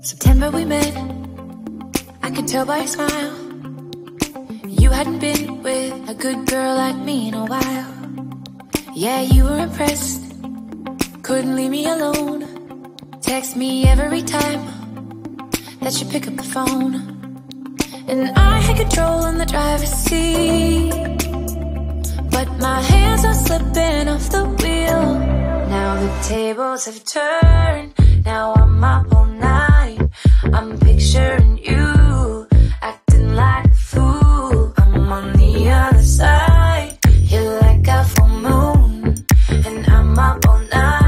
September we met, I could tell by your smile. You hadn't been with a good girl like me in a while. Yeah, you were impressed, couldn't leave me alone. Text me every time that you pick up the phone. And I had control in the driver's seat. My hands are slipping off the wheel. Now the tables have turned. Now I'm up all night. I'm picturing you Acting like a fool. I'm on the other side. You're like a full moon. And I'm up all night.